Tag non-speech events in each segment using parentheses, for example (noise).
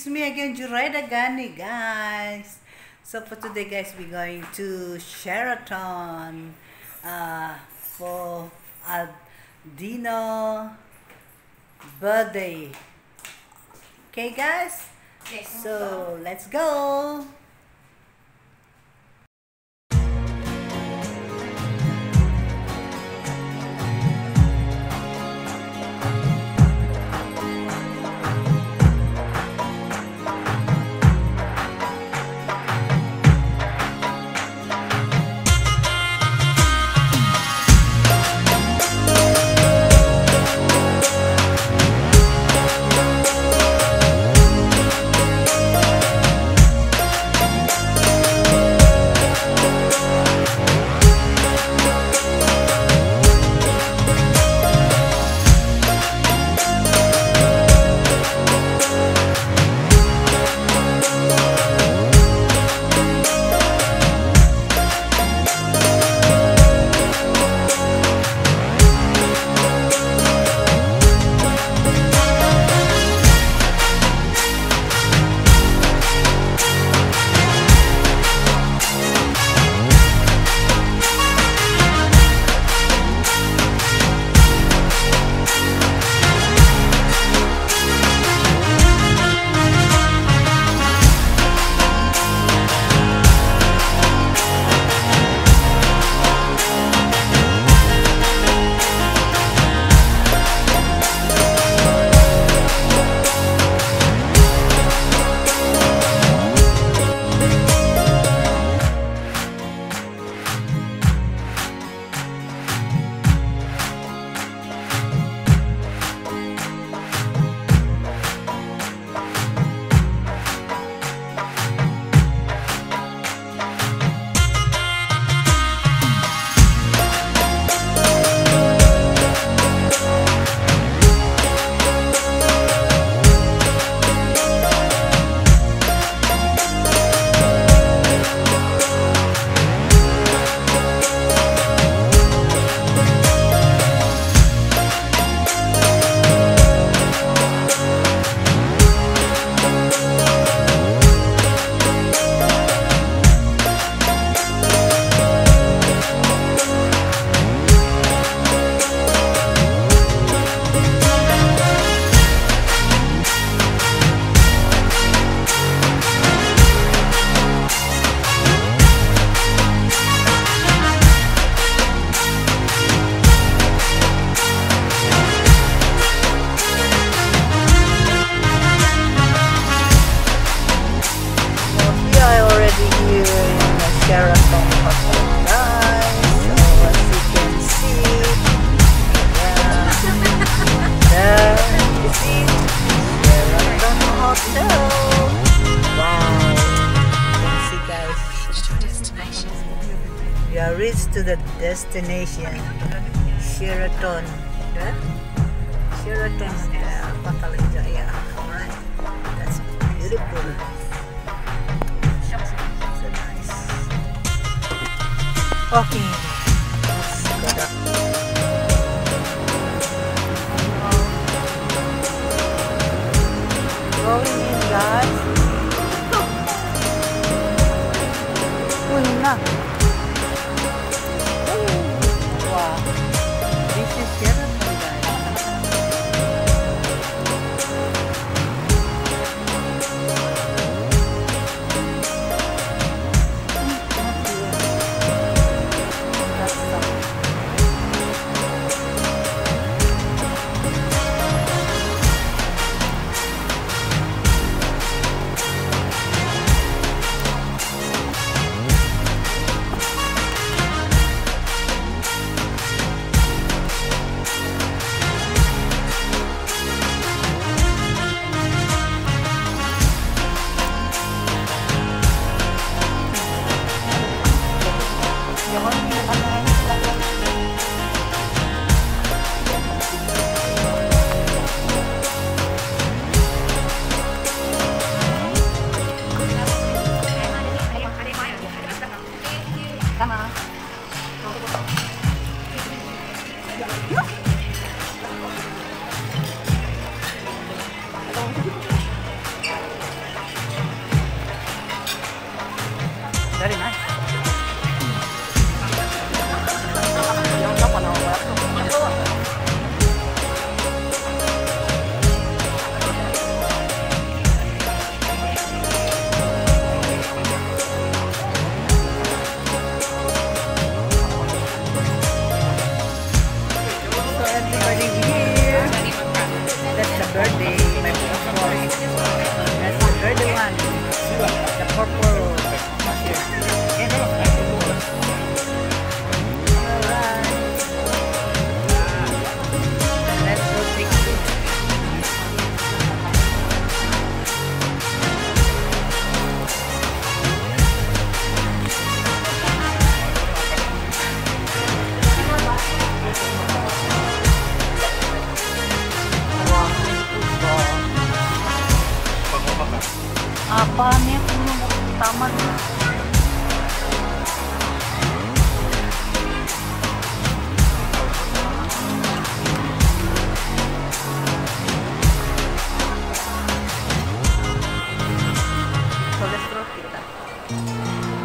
it's me again, Zuraida Ghani, guys. So for today, guys, we're going to Sheraton uh, for Aldino birthday. Okay, guys? Yes. So let's go. To the destination, Sheraton. Uh, yeah? Sheraton Hotel, Petaling Jaya. Alright, that's beautiful. Nice. Okay. Música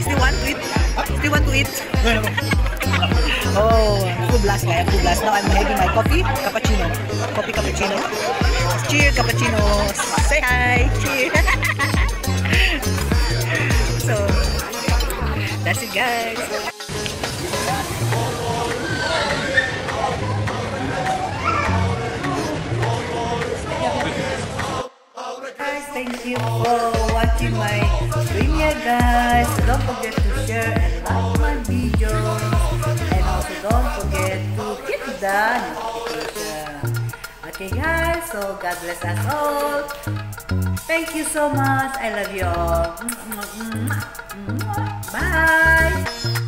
Still want to eat? Still want to eat? (laughs) oh, full blast guys, full blast. Now I'm having my coffee, cappuccino. Coffee cappuccino. Cheers, cappuccino. Say hi. Cheers. (laughs) so, that's it guys. thank you for watching my premiere guys. Don't forget to share and like my video. And also don't forget to hit the notification. Okay guys, so God bless us all. Thank you so much. I love you all. Bye.